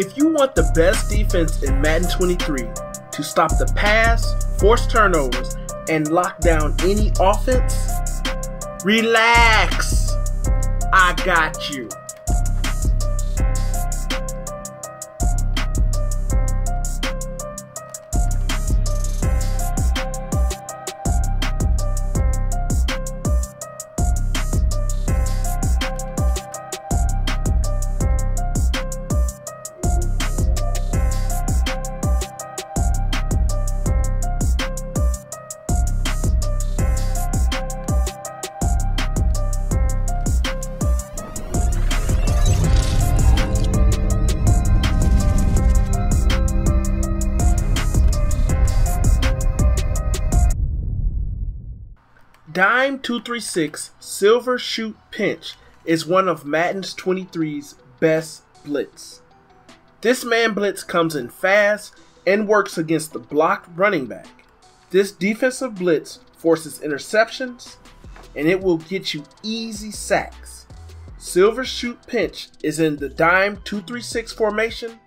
If you want the best defense in Madden 23 to stop the pass, force turnovers, and lock down any offense, relax. I got you. Dime 236 Silver Shoot Pinch is one of Madden's 23's best blitz. This man blitz comes in fast and works against the blocked running back. This defensive blitz forces interceptions and it will get you easy sacks. Silver Shoot Pinch is in the Dime 236 formation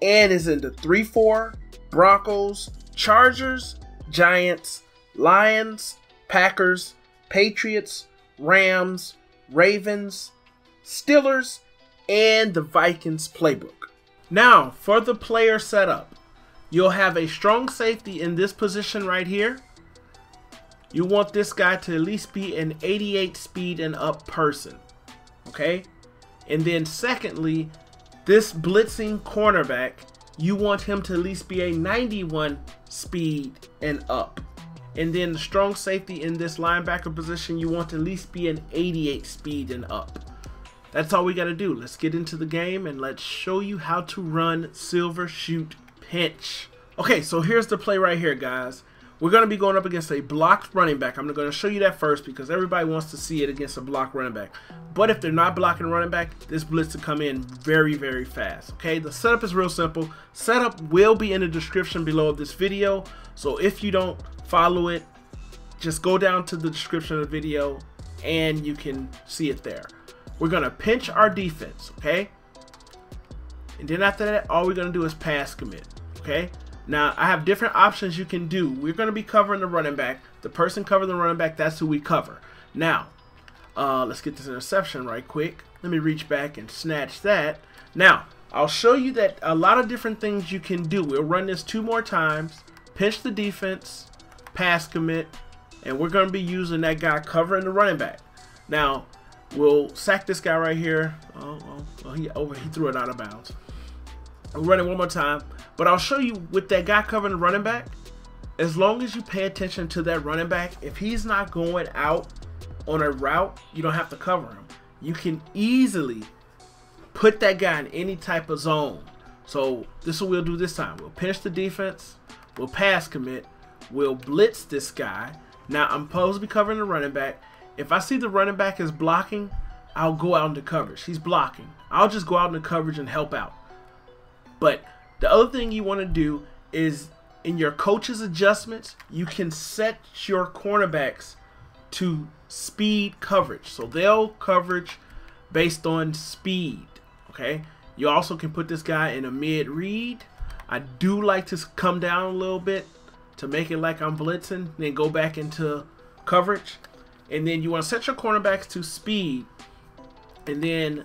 and is in the 3 4 Broncos, Chargers, Giants, Lions, Packers, Patriots, Rams, Ravens, Steelers, and the Vikings playbook. Now, for the player setup, you'll have a strong safety in this position right here. You want this guy to at least be an 88 speed and up person. Okay? And then secondly, this blitzing cornerback, you want him to at least be a 91 speed and up. And then the strong safety in this linebacker position, you want to at least be an 88 speed and up. That's all we got to do. Let's get into the game and let's show you how to run Silver Shoot Pinch. Okay, so here's the play right here, guys. We're going to be going up against a blocked running back. I'm going to show you that first because everybody wants to see it against a blocked running back. But if they're not blocking running back, this blitz to come in very, very fast. Okay, the setup is real simple. Setup will be in the description below of this video. So if you don't follow it, just go down to the description of the video and you can see it there. We're going to pinch our defense, okay? And then after that, all we're going to do is pass commit, okay? Now, I have different options you can do. We're going to be covering the running back. The person covering the running back, that's who we cover. Now, uh, let's get this interception right quick. Let me reach back and snatch that. Now, I'll show you that a lot of different things you can do. We'll run this two more times. Pinch the defense, pass commit, and we're going to be using that guy covering the running back. Now, we'll sack this guy right here. Oh, oh, oh he over he threw it out of bounds. I'm running one more time, but I'll show you with that guy covering the running back. As long as you pay attention to that running back, if he's not going out on a route, you don't have to cover him. You can easily put that guy in any type of zone. So this is what we'll do this time. We'll pinch the defense, we'll pass commit, we'll blitz this guy. Now I'm supposed to be covering the running back. If I see the running back is blocking, I'll go out into coverage. He's blocking. I'll just go out into coverage and help out. But the other thing you want to do is in your coach's adjustments, you can set your cornerbacks to speed coverage. So they'll coverage based on speed. Okay. You also can put this guy in a mid read. I do like to come down a little bit to make it like I'm blitzing, then go back into coverage. And then you want to set your cornerbacks to speed. And then,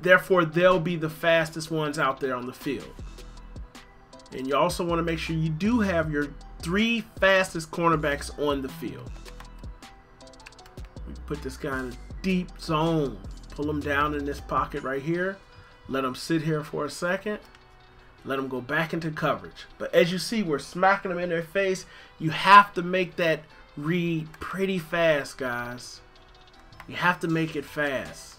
therefore, they'll be the fastest ones out there on the field. And you also want to make sure you do have your three fastest cornerbacks on the field. We put this guy in a deep zone. Pull him down in this pocket right here. Let him sit here for a second. Let them go back into coverage. But as you see, we're smacking them in their face. You have to make that read pretty fast, guys. You have to make it fast.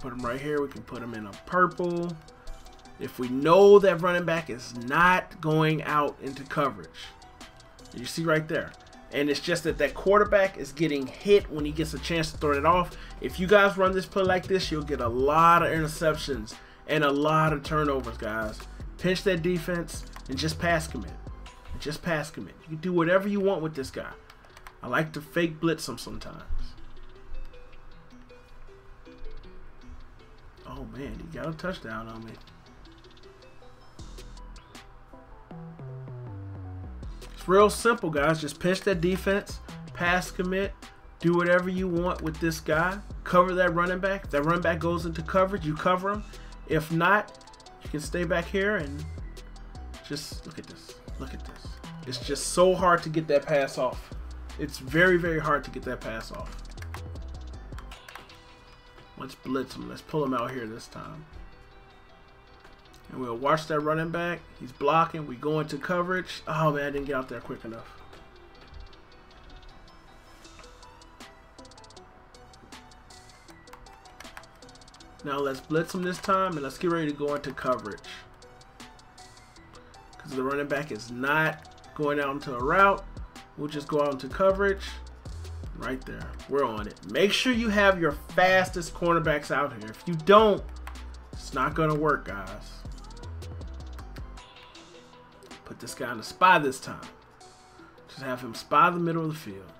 Put them right here. We can put them in a purple. If we know that running back is not going out into coverage. You see right there. And it's just that that quarterback is getting hit when he gets a chance to throw it off. If you guys run this play like this, you'll get a lot of interceptions and a lot of turnovers, guys. Pinch that defense and just pass commit. Just pass commit. You can do whatever you want with this guy. I like to fake blitz him sometimes. Oh man, he got a touchdown on me. It's real simple, guys. Just pinch that defense, pass commit, do whatever you want with this guy. Cover that running back. If that running back goes into coverage, you cover him. If not, you can stay back here and just look at this. Look at this. It's just so hard to get that pass off. It's very, very hard to get that pass off. Let's blitz him. Let's pull him out here this time. And we'll watch that running back. He's blocking. We go into coverage. Oh, man, I didn't get out there quick enough. Now let's blitz him this time and let's get ready to go into coverage. Because the running back is not going out into a route. We'll just go out into coverage. Right there. We're on it. Make sure you have your fastest cornerbacks out here. If you don't, it's not going to work, guys. This guy in the spy this time. Just have him spy the middle of the field.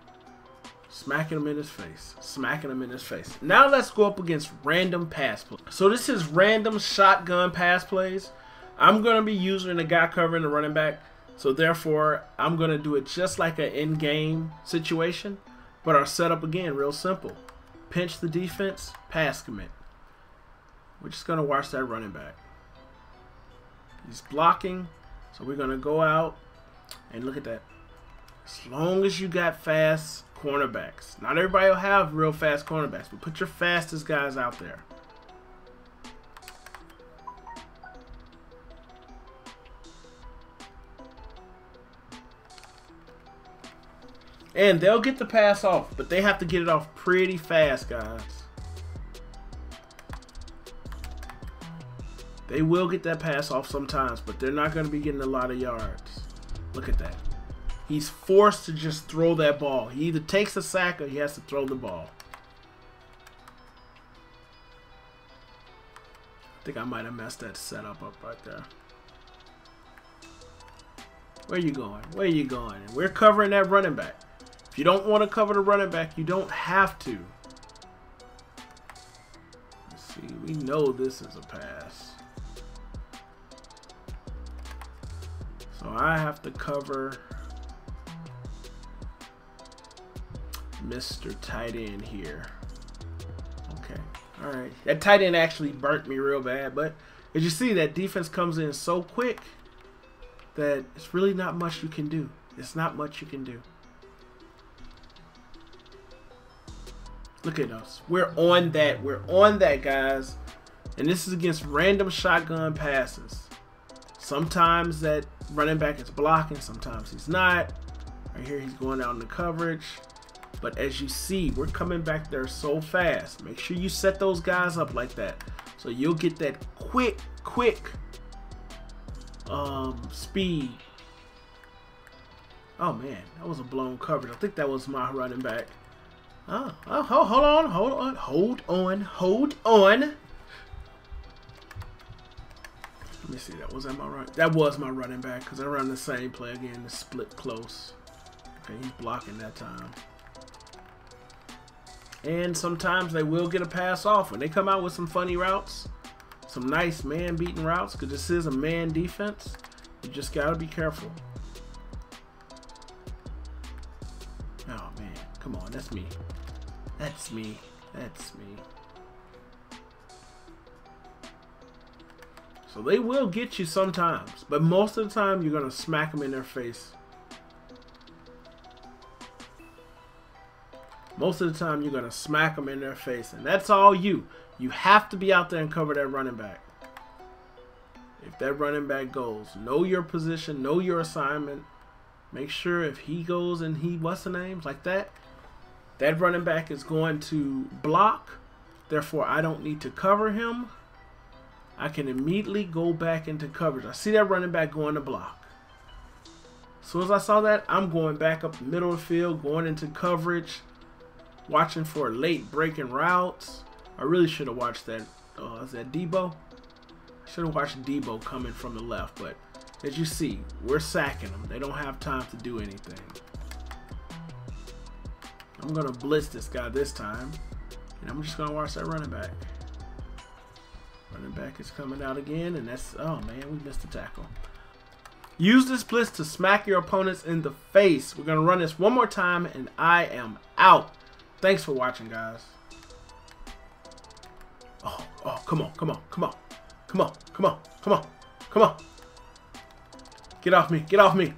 Smacking him in his face. Smacking him in his face. Now let's go up against random pass plays. So this is random shotgun pass plays. I'm going to be using the guy covering the running back. So therefore, I'm going to do it just like an in-game situation. But our setup, again, real simple. Pinch the defense, pass commit. We're just going to watch that running back. He's blocking. So we're going to go out and look at that. As long as you got fast cornerbacks. Not everybody will have real fast cornerbacks, but put your fastest guys out there. And they'll get the pass off, but they have to get it off pretty fast, guys. They will get that pass off sometimes, but they're not going to be getting a lot of yards. Look at that. He's forced to just throw that ball. He either takes a sack or he has to throw the ball. I think I might have messed that setup up right there. Where are you going? Where are you going? We're covering that running back. If you don't want to cover the running back, you don't have to. Let's see. We know this is a pass. So I have to cover Mr. Tight End here. Okay. All right. That tight end actually burnt me real bad, but as you see, that defense comes in so quick that it's really not much you can do. It's not much you can do. Look at us. We're on that. We're on that, guys. And this is against random shotgun passes. Sometimes that running back is blocking, sometimes he's not. Right here, he's going out in the coverage. But as you see, we're coming back there so fast. Make sure you set those guys up like that. So you'll get that quick, quick um, speed. Oh man, that was a blown coverage. I think that was my running back. Oh, oh, hold on, hold on, hold on, hold on. Let me see, that was that my run. That was my running back because I run the same play again. The split close. Okay, he's blocking that time. And sometimes they will get a pass off when they come out with some funny routes, some nice man beating routes, because this is a man defense. You just got to be careful. Oh man, come on, that's me. That's me. That's me. So they will get you sometimes, but most of the time you're to smack them in their face most of the time you're to smack them in their face. And that's all you. You have to be out there and cover that running back. If that running back goes, know your position, know your assignment. Make sure if he goes and he, what's the names, like that, that running back is going to block. Therefore, I don't need to cover him. I can immediately go back into coverage. I see that running back going to block. Soon as I saw that, I'm going back up the middle of the field, going into coverage watching for late breaking routes. I really should have watched that. Uh, is that Deebo? I should have watched Deebo coming from the left, but as you see, we're sacking them. They don't have time to do anything. I'm going to blitz this guy this time, and I'm just going to watch that running back. Back is coming out again, and that's, oh man, we missed the tackle. Use this blitz to smack your opponents in the face. We're going to run this one more time, and I am out. Thanks for watching, guys. Oh, oh, come on, come on, come on. Come on, come on, come on, come on. Get off me, get off me.